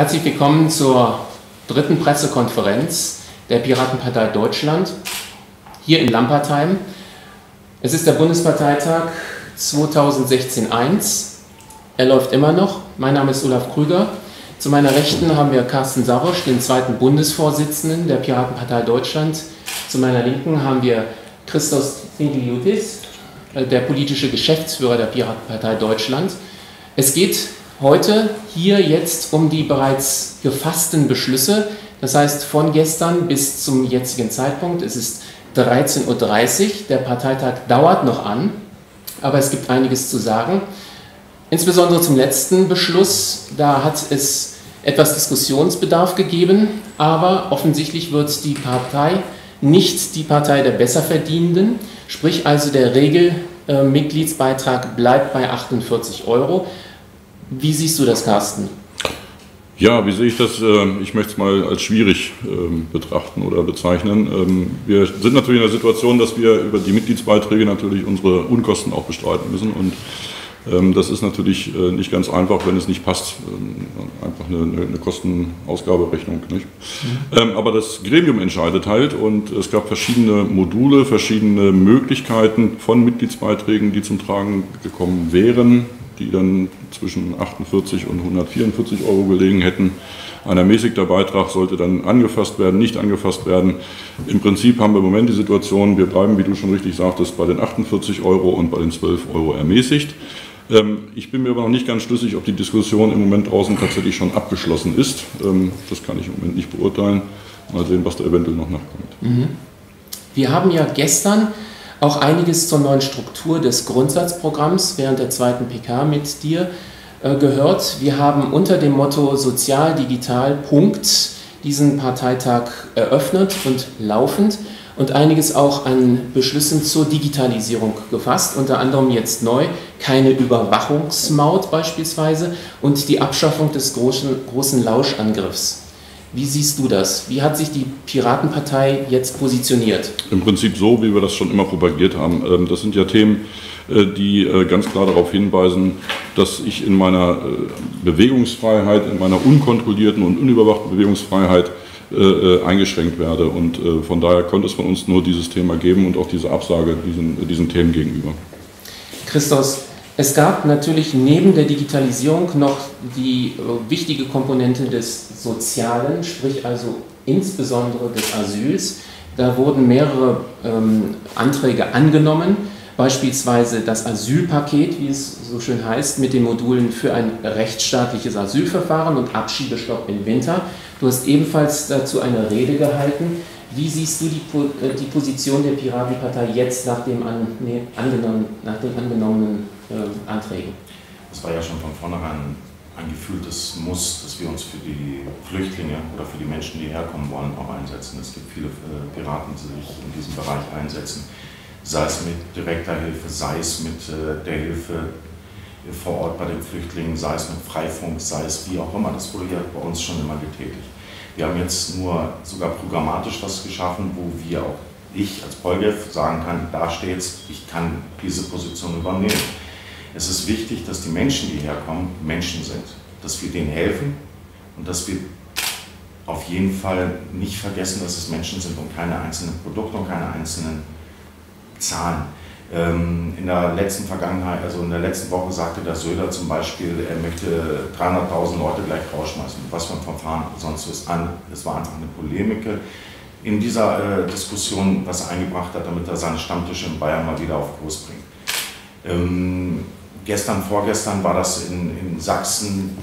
Herzlich willkommen zur dritten Pressekonferenz der Piratenpartei Deutschland hier in Lampertheim. Es ist der Bundesparteitag 2016-1. Er läuft immer noch. Mein Name ist Olaf Krüger. Zu meiner Rechten haben wir Carsten Sarosch, den zweiten Bundesvorsitzenden der Piratenpartei Deutschland. Zu meiner Linken haben wir Christos Thediotis, äh, der politische Geschäftsführer der Piratenpartei Deutschland. Es geht heute hier jetzt um die bereits gefassten Beschlüsse. Das heißt, von gestern bis zum jetzigen Zeitpunkt, es ist 13.30 Uhr, der Parteitag dauert noch an, aber es gibt einiges zu sagen. Insbesondere zum letzten Beschluss, da hat es etwas Diskussionsbedarf gegeben, aber offensichtlich wird die Partei nicht die Partei der Besserverdienenden, sprich also der Regelmitgliedsbeitrag bleibt bei 48 Euro. Wie siehst du das, Carsten? Ja, wie sehe ich das? Ähm, ich möchte es mal als schwierig ähm, betrachten oder bezeichnen. Ähm, wir sind natürlich in der Situation, dass wir über die Mitgliedsbeiträge natürlich unsere Unkosten auch bestreiten müssen. Und das ist natürlich äh, nicht ganz einfach, wenn es nicht passt. Einfach eine, eine Kostenausgaberechnung. Nicht? Mhm. Aber das Gremium entscheidet halt und es gab verschiedene Module, verschiedene Möglichkeiten von Mitgliedsbeiträgen, die zum Tragen gekommen wären die dann zwischen 48 und 144 Euro gelegen hätten. Ein ermäßigter Beitrag sollte dann angefasst werden, nicht angefasst werden. Im Prinzip haben wir im Moment die Situation, wir bleiben, wie du schon richtig sagtest, bei den 48 Euro und bei den 12 Euro ermäßigt. Ähm, ich bin mir aber noch nicht ganz schlüssig, ob die Diskussion im Moment draußen tatsächlich schon abgeschlossen ist. Ähm, das kann ich im Moment nicht beurteilen. Mal sehen, was da eventuell noch nachkommt. Mhm. Wir haben ja gestern auch einiges zur neuen Struktur des Grundsatzprogramms während der zweiten PK mit dir äh, gehört. Wir haben unter dem Motto Sozial, Digital, Punkt diesen Parteitag eröffnet und laufend und einiges auch an Beschlüssen zur Digitalisierung gefasst, unter anderem jetzt neu keine Überwachungsmaut beispielsweise und die Abschaffung des großen, großen Lauschangriffs. Wie siehst du das? Wie hat sich die Piratenpartei jetzt positioniert? Im Prinzip so, wie wir das schon immer propagiert haben. Ähm, das sind ja Themen, äh, die äh, ganz klar darauf hinweisen, dass ich in meiner äh, Bewegungsfreiheit, in meiner unkontrollierten und unüberwachten Bewegungsfreiheit eingeschränkt werde. Und von daher konnte es von uns nur dieses Thema geben und auch diese Absage diesen, diesen Themen gegenüber. Christos, es gab natürlich neben der Digitalisierung noch die wichtige Komponente des Sozialen, sprich also insbesondere des Asyls. Da wurden mehrere ähm, Anträge angenommen, beispielsweise das Asylpaket, wie es so schön heißt, mit den Modulen für ein rechtsstaatliches Asylverfahren und Abschiebestopp im Winter. Du hast ebenfalls dazu eine Rede gehalten. Wie siehst du die, äh, die Position der Piratenpartei jetzt nach, dem an, nee, angenommen, nach den angenommenen äh, Anträgen? Das war ja schon von vornherein ein gefühltes Muss, dass wir uns für die Flüchtlinge oder für die Menschen, die herkommen wollen, auch einsetzen. Es gibt viele äh, Piraten, die sich in diesem Bereich einsetzen, sei es mit direkter Hilfe, sei es mit äh, der Hilfe vor Ort bei den Flüchtlingen, sei es mit Freifunk, sei es wie auch immer. Das wurde ja bei uns schon immer getätigt. Wir haben jetzt nur sogar programmatisch was geschaffen, wo wir auch ich als Polgev sagen kann, da steht's, ich kann diese Position übernehmen. Es ist wichtig, dass die Menschen, die herkommen, Menschen sind, dass wir denen helfen und dass wir auf jeden Fall nicht vergessen, dass es Menschen sind und keine einzelnen Produkte und keine einzelnen Zahlen. Ähm, in der letzten Vergangenheit, also in der letzten Woche sagte der Söder zum Beispiel, er möchte 300.000 Leute gleich rausschmeißen. Was für ein Verfahren sonst ist an. Es war einfach eine Polemik in dieser äh, Diskussion, was er eingebracht hat, damit er seine Stammtische in Bayern mal wieder auf Kurs bringt. Gestern, vorgestern war das in, in Sachsen,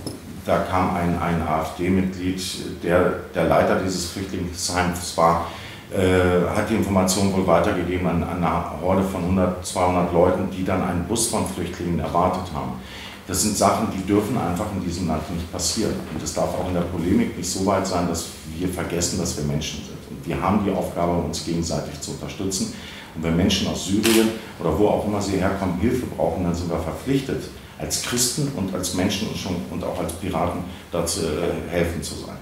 da kam ein, ein AfD-Mitglied, der der Leiter dieses Flüchtlingsheims war, äh, hat die Information wohl weitergegeben an, an eine Horde von 100, 200 Leuten, die dann einen Bus von Flüchtlingen erwartet haben. Das sind Sachen, die dürfen einfach in diesem Land nicht passieren. Und es darf auch in der Polemik nicht so weit sein, dass wir vergessen, dass wir Menschen sind. Und wir haben die Aufgabe, uns gegenseitig zu unterstützen. Und wenn Menschen aus Syrien oder wo auch immer sie herkommen, Hilfe brauchen, dann sind wir verpflichtet, als Christen und als Menschen und, schon, und auch als Piraten dazu äh, helfen zu sein.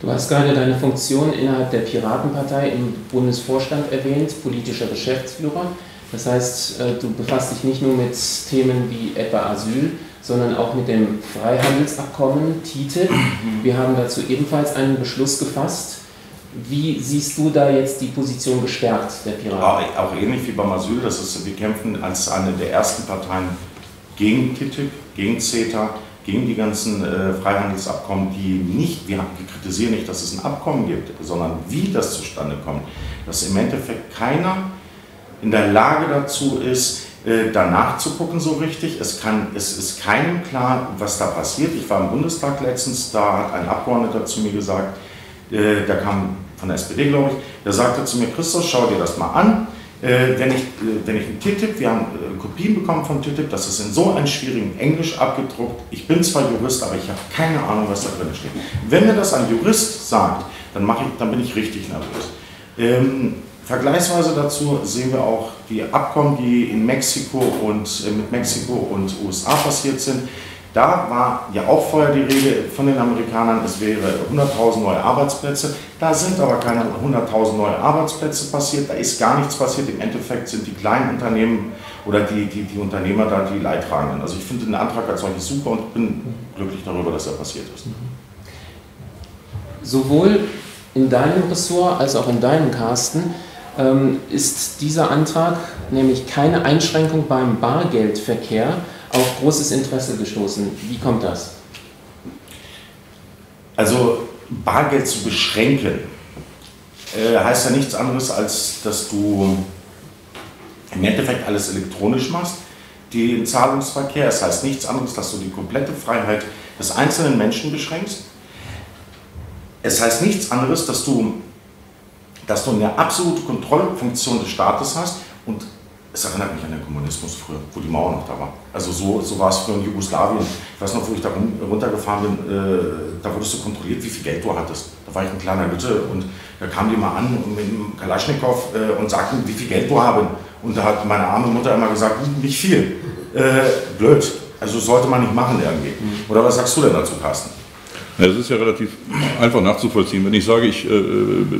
Du hast gerade deine Funktion innerhalb der Piratenpartei im Bundesvorstand erwähnt, politischer Geschäftsführer. Das heißt, äh, du befasst dich nicht nur mit Themen wie etwa Asyl, sondern auch mit dem Freihandelsabkommen TTIP. Wir haben dazu ebenfalls einen Beschluss gefasst. Wie siehst du da jetzt die Position gestärkt der Piraten? Auch, auch ähnlich wie beim Asyl, das ist, wir kämpfen als eine der ersten Parteien gegen TTIP, gegen CETA, gegen die ganzen äh, Freihandelsabkommen, die nicht, wir, kritisieren nicht, dass es ein Abkommen gibt, sondern wie das zustande kommt. Dass im Endeffekt keiner in der Lage dazu ist, äh, danach zu gucken so richtig. Es, kann, es ist keinem klar, was da passiert. Ich war im Bundestag letztens, da hat ein Abgeordneter zu mir gesagt, äh, der kam von der SPD, glaube ich, der sagte zu mir, Christoph, schau dir das mal an. Äh, wenn, ich, äh, wenn ich ein TTIP, wir haben äh, Kopien bekommen vom TTIP, das ist in so einem schwierigen Englisch abgedruckt. Ich bin zwar Jurist, aber ich habe keine Ahnung, was da drin steht. Wenn mir das ein Jurist sagt, dann, ich, dann bin ich richtig nervös. Ähm, vergleichsweise dazu sehen wir auch die Abkommen, die in Mexiko und äh, mit Mexiko und USA passiert sind. Da war ja auch vorher die Rede von den Amerikanern, es wäre 100.000 neue Arbeitsplätze. Da sind aber keine 100.000 neue Arbeitsplätze passiert, da ist gar nichts passiert. Im Endeffekt sind die kleinen Unternehmen oder die, die, die Unternehmer da die Leidtragenden. Also ich finde den Antrag als solches super und bin glücklich darüber, dass er passiert ist. Sowohl in deinem Ressort als auch in deinem, Carsten, ähm, ist dieser Antrag, nämlich keine Einschränkung beim Bargeldverkehr, auf großes Interesse gestoßen. Wie kommt das? Also Bargeld zu beschränken äh, heißt ja nichts anderes, als dass du im Endeffekt alles elektronisch machst, den Zahlungsverkehr. Es das heißt nichts anderes, dass du die komplette Freiheit des einzelnen Menschen beschränkst. Es heißt nichts anderes, dass du, dass du eine absolute Kontrollfunktion des Staates hast und es erinnert mich an den Kommunismus früher, wo die Mauer noch da war. Also so, so war es früher in Jugoslawien. Ich weiß noch, wo ich da runtergefahren bin, äh, da wurdest du kontrolliert, wie viel Geld du hattest. Da war ich ein kleiner Lütte und da kamen die mal an mit dem Kalaschnikow äh, und sagten, wie viel Geld du haben. Und da hat meine arme Mutter immer gesagt, hm, nicht viel. Äh, blöd. Also sollte man nicht machen irgendwie. Mhm. Oder was sagst du denn dazu, Carsten? Es ist ja relativ einfach nachzuvollziehen. Wenn ich sage, ich äh,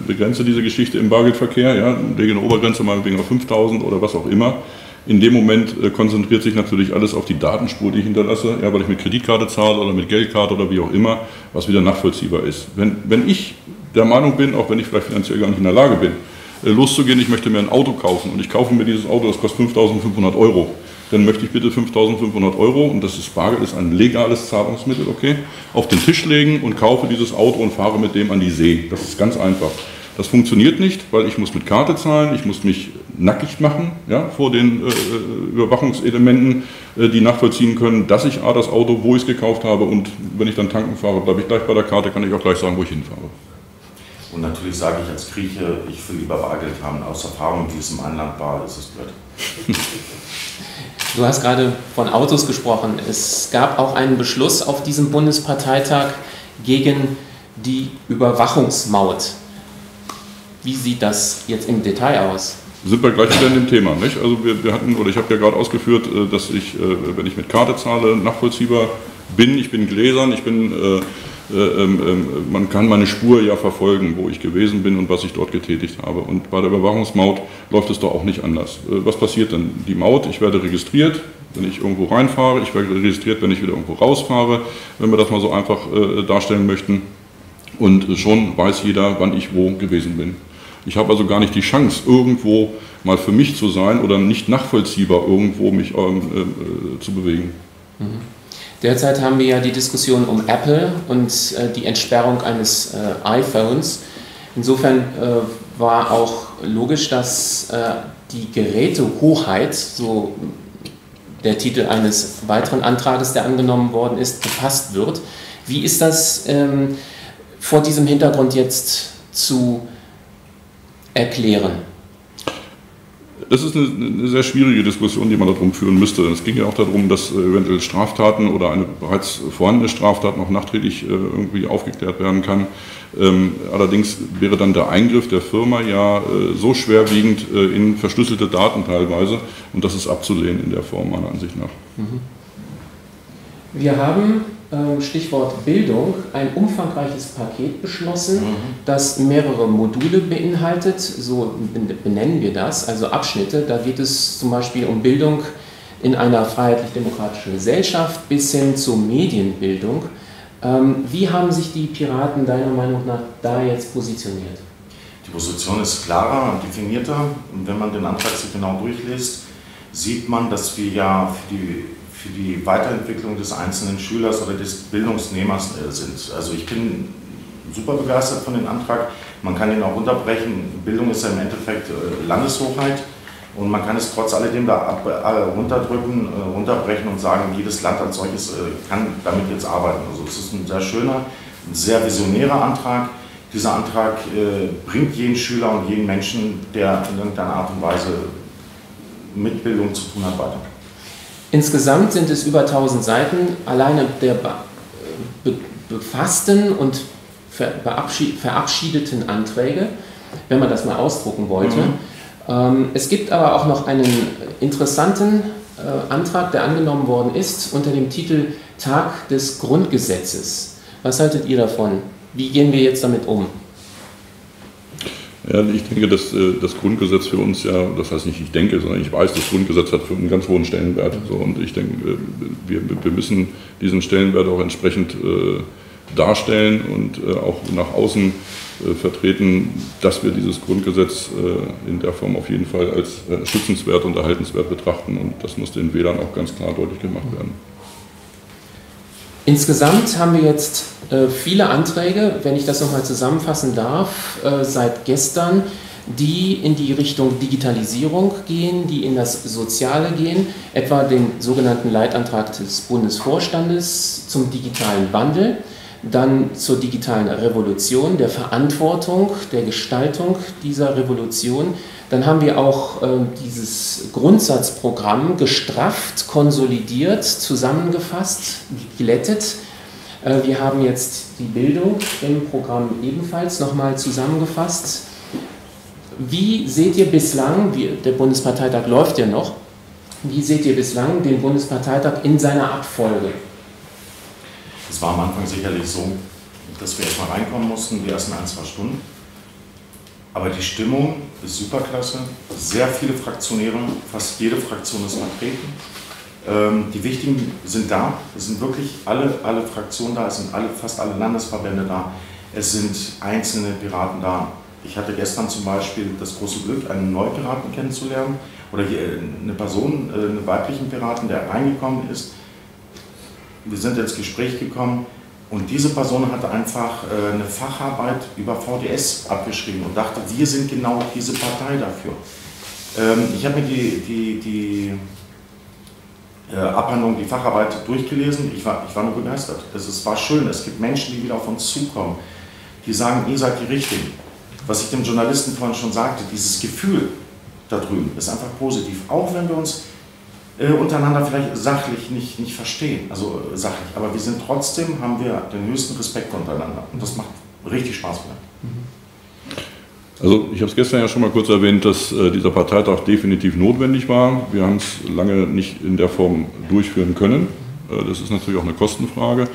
begrenze diese Geschichte im Bargeldverkehr, ja, lege eine Obergrenze meinetwegen auf 5000 oder was auch immer, in dem Moment äh, konzentriert sich natürlich alles auf die Datenspur, die ich hinterlasse, ja, weil ich mit Kreditkarte zahle oder mit Geldkarte oder wie auch immer, was wieder nachvollziehbar ist. Wenn, wenn ich der Meinung bin, auch wenn ich vielleicht finanziell gar nicht in der Lage bin, äh, loszugehen, ich möchte mir ein Auto kaufen und ich kaufe mir dieses Auto, das kostet 5500 Euro, dann möchte ich bitte 5.500 Euro, und das ist Bargeld, ist ein legales Zahlungsmittel, okay, auf den Tisch legen und kaufe dieses Auto und fahre mit dem an die See. Das ist ganz einfach. Das funktioniert nicht, weil ich muss mit Karte zahlen, ich muss mich nackig machen ja, vor den äh, äh Überwachungselementen, äh, die nachvollziehen können, dass ich A, das Auto, wo ich es gekauft habe und wenn ich dann tanken fahre, bleibe ich gleich bei der Karte, kann ich auch gleich sagen, wo ich hinfahre. Und natürlich sage ich als Grieche, ich will lieber Bargeld haben. Aus Erfahrung, wie es im Anland war, ist es blöd. Du hast gerade von Autos gesprochen. Es gab auch einen Beschluss auf diesem Bundesparteitag gegen die Überwachungsmaut. Wie sieht das jetzt im Detail aus? Sind wir gleich wieder in dem Thema, nicht? Also wir, wir hatten, oder ich habe ja gerade ausgeführt, äh, dass ich, äh, wenn ich mit Karte zahle, nachvollziehbar bin. Ich bin gläsern, ich bin äh, äh, ähm, ähm, man kann meine Spur ja verfolgen, wo ich gewesen bin und was ich dort getätigt habe. Und bei der Überwachungsmaut läuft es doch auch nicht anders. Äh, was passiert denn? Die Maut, ich werde registriert, wenn ich irgendwo reinfahre, ich werde registriert, wenn ich wieder irgendwo rausfahre, wenn wir das mal so einfach äh, darstellen möchten. Und schon weiß jeder, wann ich wo gewesen bin. Ich habe also gar nicht die Chance, irgendwo mal für mich zu sein oder nicht nachvollziehbar irgendwo mich ähm, äh, zu bewegen. Mhm. Derzeit haben wir ja die Diskussion um Apple und äh, die Entsperrung eines äh, iPhones. Insofern äh, war auch logisch, dass äh, die Gerätehoheit, so der Titel eines weiteren Antrages, der angenommen worden ist, gefasst wird. Wie ist das ähm, vor diesem Hintergrund jetzt zu erklären? Das ist eine, eine, sehr schwierige Diskussion, die man darum führen müsste. Es ging ja auch darum, dass eventuell Straftaten oder eine bereits vorhandene Straftat noch nachträglich äh, irgendwie aufgeklärt werden kann. Ähm, allerdings wäre dann der Eingriff der Firma ja äh, so schwerwiegend äh, in verschlüsselte Daten teilweise und das ist abzulehnen in der Form meiner Ansicht nach. Wir haben Stichwort Bildung, ein umfangreiches Paket beschlossen, mhm. das mehrere Module beinhaltet, so benennen wir das, also Abschnitte. Da geht es zum Beispiel um Bildung in einer freiheitlich-demokratischen Gesellschaft bis hin zur Medienbildung. Ähm, wie haben sich die Piraten deiner Meinung nach da jetzt positioniert? Die Position ist klarer und definierter. Und wenn man den Antrag sich genau durchliest, sieht man, dass wir ja für die, für die Weiterentwicklung des einzelnen Schülers oder des Bildungsnehmers äh, sind. Also ich bin super begeistert von dem Antrag. Man kann ihn auch unterbrechen. Bildung ist ja im Endeffekt äh, Landeshochheit. Und man kann es trotz alledem da ab, äh, runterdrücken, runterbrechen und sagen, jedes Land als solches kann damit jetzt arbeiten. Also es ist ein sehr schöner, sehr visionärer Antrag. Dieser Antrag bringt jeden Schüler und jeden Menschen, der in irgendeiner Art und Weise mit Bildung zu tun hat, weiter. Insgesamt sind es über 1000 Seiten alleine der be befassten und verabschiedeten Anträge, wenn man das mal ausdrucken wollte. Mhm. Ähm, es gibt aber auch noch einen interessanten äh, Antrag, der angenommen worden ist unter dem Titel Tag des Grundgesetzes. Was haltet ihr davon? Wie gehen wir jetzt damit um? Ja, ich denke, dass äh, das Grundgesetz für uns ja, das heißt nicht ich denke, sondern ich weiß, das Grundgesetz hat für einen ganz hohen Stellenwert. So, und ich denke, äh, wir, wir müssen diesen Stellenwert auch entsprechend äh, darstellen und auch nach außen vertreten, dass wir dieses Grundgesetz in der Form auf jeden Fall als schützenswert und erhaltenswert betrachten. Und das muss den Wählern auch ganz klar deutlich gemacht werden. Insgesamt haben wir jetzt äh, viele Anträge, wenn ich das nochmal zusammenfassen darf, äh, seit gestern, die in die Richtung Digitalisierung gehen, die in das Soziale gehen, etwa den sogenannten Leitantrag des Bundesvorstandes zum digitalen Wandel, dann zur digitalen Revolution, der Verantwortung, der Gestaltung dieser Revolution. Dann haben wir auch äh, dieses Grundsatzprogramm gestrafft, konsolidiert, zusammengefasst, geglättet äh, wir haben jetzt die Bildung im Programm ebenfalls nochmal zusammengefasst. Wie seht ihr bislang, der Bundesparteitag läuft ja noch, wie seht ihr bislang den Bundesparteitag in seiner Abfolge? Es war am Anfang sicherlich so, dass wir erstmal reinkommen mussten, die ersten ein, zwei Stunden. Aber die Stimmung ist superklasse. Sehr viele Fraktionäre, fast jede Fraktion ist vertreten. Ähm, die wichtigen sind da. Es sind wirklich alle, alle Fraktionen da, es sind alle, fast alle Landesverbände da. Es sind einzelne Piraten da. Ich hatte gestern zum Beispiel das große Glück, einen neuen Piraten kennenzulernen oder äh, eine Person, äh, einen weiblichen Piraten, der reingekommen ist. Wir sind ins Gespräch gekommen und diese Person hatte einfach äh, eine Facharbeit über VDS abgeschrieben und dachte, wir sind genau diese Partei dafür. Ähm, ich habe mir die, die, die äh, Abhandlung, die Facharbeit durchgelesen. Ich war, ich war nur begeistert. Es, es war schön. Es gibt Menschen, die wieder auf uns zukommen, die sagen, ihr seid die Richtigen. Was ich dem Journalisten vorhin schon sagte, dieses Gefühl da drüben ist einfach positiv. Auch wenn wir uns äh, untereinander vielleicht sachlich nicht, nicht verstehen, also äh, sachlich, aber wir sind trotzdem, haben wir den höchsten Respekt untereinander. Und das macht richtig Spaß. Mhm. Also ich habe es gestern ja schon mal kurz erwähnt, dass äh, dieser Parteitag definitiv notwendig war. Wir haben es lange nicht in der Form durchführen können. Äh, das ist natürlich auch eine Kostenfrage.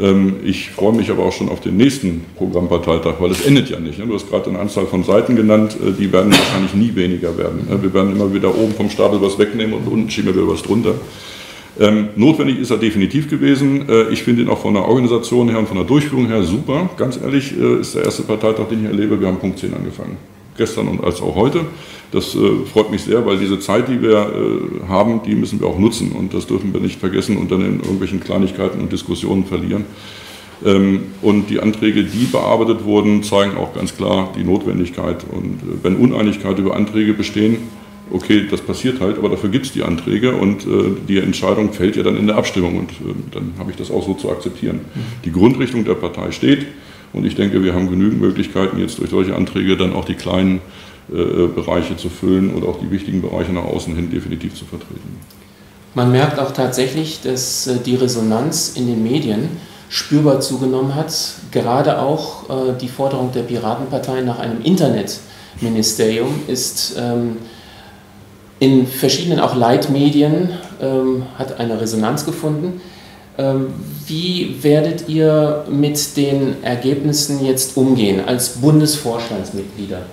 Ähm, ich freue mich aber auch schon auf den nächsten Programmparteitag, weil es endet ja nicht. Ne? Du hast gerade eine Anzahl von Seiten genannt, äh, die werden wahrscheinlich nie weniger werden. Ne? Wir werden immer wieder oben vom Stapel was wegnehmen und unten schieben wir was drunter. Ähm, notwendig ist er definitiv gewesen. Äh, ich finde ihn auch von der Organisation her und von der Durchführung her super. Ganz ehrlich, äh, ist der erste Parteitag, den ich erlebe. Wir haben Punkt 10 angefangen. Gestern und als auch heute. Das äh, freut mich sehr, weil diese Zeit, die wir äh, haben, die müssen wir auch nutzen. Und das dürfen wir nicht vergessen und dann in irgendwelchen Kleinigkeiten und Diskussionen verlieren. Ähm, und die Anträge, die bearbeitet wurden, zeigen auch ganz klar die Notwendigkeit. Und äh, wenn Uneinigkeit über Anträge bestehen, okay, das passiert halt, aber dafür gibt es die Anträge und äh, die Entscheidung fällt ja dann in der Abstimmung und äh, dann habe ich das auch so zu akzeptieren. Mhm. Die Grundrichtung der Partei steht und ich denke, wir haben genügend Möglichkeiten, jetzt durch solche Anträge dann auch die kleinen äh, Bereiche zu füllen und auch die wichtigen Bereiche nach außen hin definitiv zu vertreten. Man merkt auch tatsächlich, dass äh, die Resonanz in den Medien spürbar zugenommen hat, gerade auch äh, die Forderung der Piratenpartei nach einem Internetministerium ist ähm, in verschiedenen auch Leitmedien ähm, hat eine Resonanz gefunden. Ähm, wie werdet ihr mit den Ergebnissen jetzt umgehen als Bundesvorstandsmitglieder?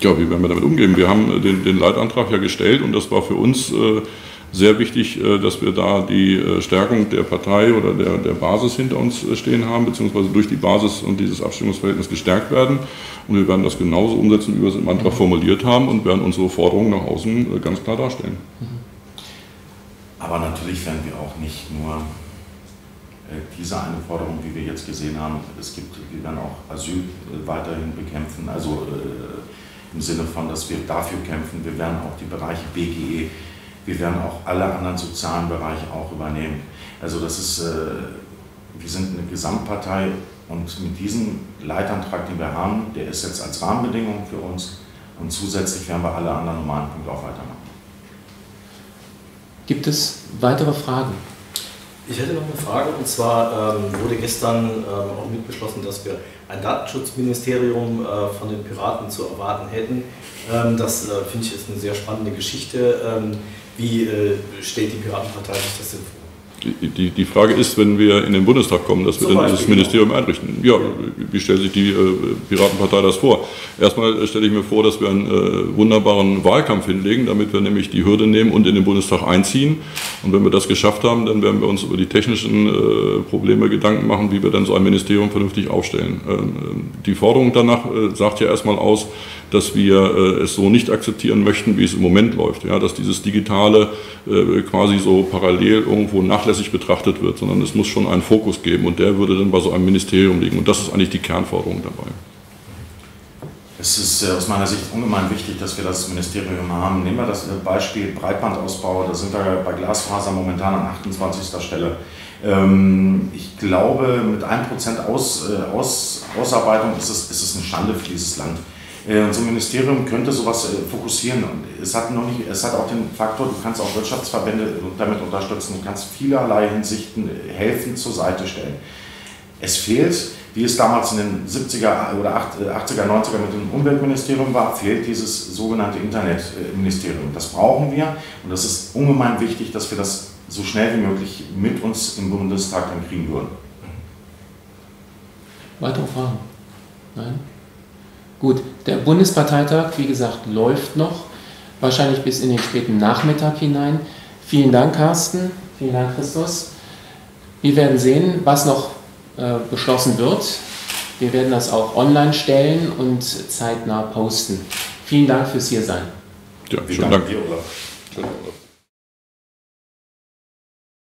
Ja, wie werden wir damit umgehen? Wir haben den, den Leitantrag ja gestellt und das war für uns äh, sehr wichtig, äh, dass wir da die äh, Stärkung der Partei oder der, der Basis hinter uns äh, stehen haben, beziehungsweise durch die Basis und dieses Abstimmungsverhältnis gestärkt werden. Und wir werden das genauso umsetzen, wie wir es im Antrag formuliert haben und werden unsere Forderungen nach außen ganz klar darstellen. Aber natürlich werden wir auch nicht nur diese eine Forderung, wie wir jetzt gesehen haben, es gibt, wir werden auch Asyl weiterhin bekämpfen, also im Sinne von, dass wir dafür kämpfen. Wir werden auch die Bereiche BGE, wir werden auch alle anderen sozialen Bereiche auch übernehmen. Also das ist, äh, wir sind eine Gesamtpartei und mit diesem Leitantrag, den wir haben, der ist jetzt als Rahmenbedingung für uns und zusätzlich werden wir alle anderen normalen Punkte auch weitermachen. Gibt es weitere Fragen? Ich hätte noch eine Frage und zwar ähm, wurde gestern ähm, auch mitbeschlossen, dass wir ein Datenschutzministerium äh, von den Piraten zu erwarten hätten. Ähm, das äh, finde ich ist eine sehr spannende Geschichte. Ähm, wie äh, stellt die Piratenpartei sich das denn vor? Die, die Frage ist, wenn wir in den Bundestag kommen, dass wir dann dieses genau. Ministerium einrichten. Ja, wie stellt sich die äh, Piratenpartei das vor? Erstmal stelle ich mir vor, dass wir einen äh, wunderbaren Wahlkampf hinlegen, damit wir nämlich die Hürde nehmen und in den Bundestag einziehen. Und wenn wir das geschafft haben, dann werden wir uns über die technischen äh, Probleme Gedanken machen, wie wir dann so ein Ministerium vernünftig aufstellen. Ähm, ähm die Forderung danach sagt ja erstmal aus, dass wir äh, es so nicht akzeptieren möchten, wie es im Moment läuft. Ja, dass dieses Digitale äh, quasi so parallel irgendwo nachlässig betrachtet wird, sondern es muss schon einen Fokus geben und der würde dann bei so einem Ministerium liegen. Und das ist eigentlich die Kernforderung dabei. Es ist äh, aus meiner Sicht ungemein wichtig, dass wir das Ministerium haben. Nehmen wir das Beispiel Breitbandausbau, da sind wir bei Glasfaser momentan an 28. Stelle. Ähm, ich glaube, mit 1% Aus, Aus, Ausarbeitung ist es, ist es eine Schande für dieses Land. Äh, unser Ministerium könnte sowas äh, fokussieren. Und es hat, noch nicht, es hat auch den Faktor, du kannst auch Wirtschaftsverbände damit unterstützen, du kannst vielerlei Hinsichten äh, helfen zur Seite stellen. Es fehlt, wie es damals in den 70er oder 80er, 90er mit dem Umweltministerium war, fehlt dieses sogenannte Internetministerium. Das brauchen wir und das ist ungemein wichtig, dass wir das so schnell wie möglich mit uns im Bundestag dann kriegen würden. Weitere Fragen? Nein? Gut, der Bundesparteitag, wie gesagt, läuft noch, wahrscheinlich bis in den späten Nachmittag hinein. Vielen Dank, Carsten. Vielen Dank, Christus. Wir werden sehen, was noch äh, beschlossen wird. Wir werden das auch online stellen und zeitnah posten. Vielen Dank fürs Hiersein. Ja, schönen Dank. Dir, Olaf. Schönen Dank.